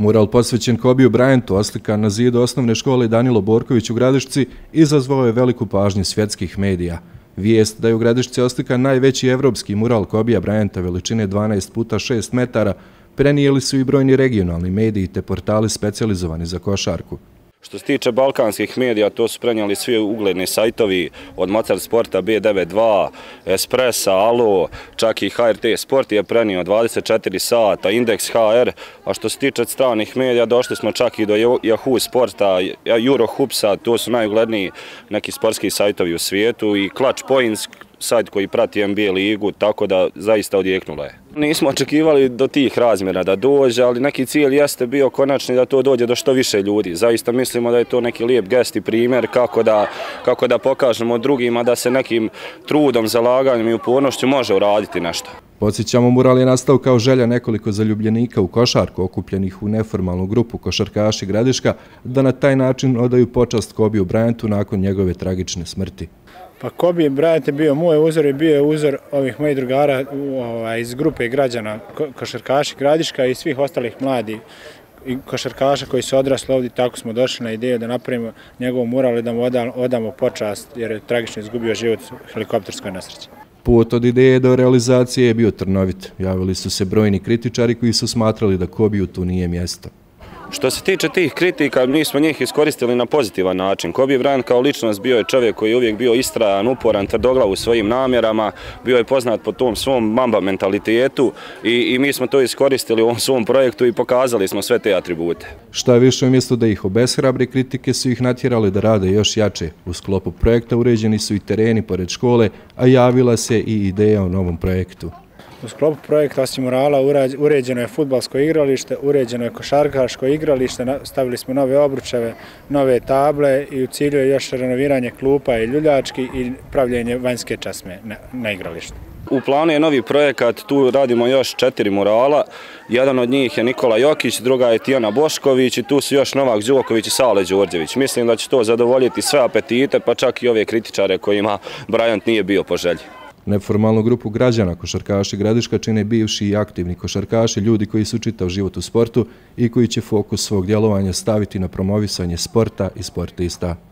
Mural posvećen Kobiju Bryantu, oslikan na zidu osnovne škole Danilo Borković u Gradišci, izazvao je veliku pažnju svjetskih medija. Vijest da je u Gradišci oslikan najveći evropski mural Kobija Bryanta veličine 12 puta 6 metara, prenijeli su i brojni regionalni mediji te portali specializovani za košarku. Što se tiče balkanskih medija, to su prenijeli svi ugledni sajtovi od Macar Sporta, B92, Espressa, Alo, čak i HRT Sport je prenio 24 sata, Index HR, a što se tiče stranih medija, došli smo čak i do Yahoo Sporta, Eurohubsa, to su najugledniji neki sportski sajtovi u svijetu i Clutch Points, sajt koji prati NBA ligu, tako da zaista odjeknula je. Nismo očekivali do tih razmjera da dođe, ali neki cilj jeste bio konačni da to dođe do što više ljudi. Zaista mislimo da je to neki lijep gest i primjer kako da, kako da pokažemo drugima da se nekim trudom, zalaganjem i upornošću može uraditi nešto. Podsjećamo, mural je nastao kao želja nekoliko zaljubljenika u košarku okupljenih u neformalnu grupu košarkaši Gradiška da na taj način odaju počast Kobiju Bryantu nakon njegove tragične smrti. Pa ko bi, je bio moj uzor i bio je uzor ovih mojih drugara ovaj, iz grupe građana košarkaši Gradiška i svih ostalih mladi i košarkaša koji su odrasli ovdje, tako smo došli na ideju da napravimo njegov mural i da mu odamo počast jer je tragično izgubio život u helikopterskoj nasreći. Put od ideje do realizacije je bio trnovit. Javili su se brojni kritičari koji su smatrali da Kobiju tu nije mjesto. Što se tiče tih kritika, mi smo njih iskoristili na pozitivan način. Kobe Bryant kao ličnost bio je čovjek koji je uvijek bio istrajan, uporan, tvrdoglav u svojim namjerama, bio je poznat po tom svom mamba mentalitetu i, i mi smo to iskoristili u ovom svom projektu i pokazali smo sve te atribute. Šta je više umjesto da ih obeshrabri, kritike su ih natjerali da rade još jače. U sklopu projekta uređeni su i tereni pored škole, a javila se i ideja o novom projektu. U sklopu projekta osim murala uređeno je futbalsko igralište, uređeno je košarkaško igralište, stavili smo nove obručeve, nove table i u cilju je još renoviranje klupa i ljuljački i pravljenje vanjske časme na igralištu. U planu je novi projekat, tu radimo još četiri murala. Jedan od njih je Nikola Jokić, druga je Tijana Bošković i tu su još Novak Đuković i Sale Đurđević. Mislim da će to zadovoljiti sve apetite, pa čak i ove kritičare kojima Bryant nije bio po želji. Neformalnu grupu građana košarkaši Gradiška čine bivši i aktivni košarkaši, ljudi koji su čitav život u sportu i koji će fokus svog djelovanja staviti na promovisanje sporta i sportista.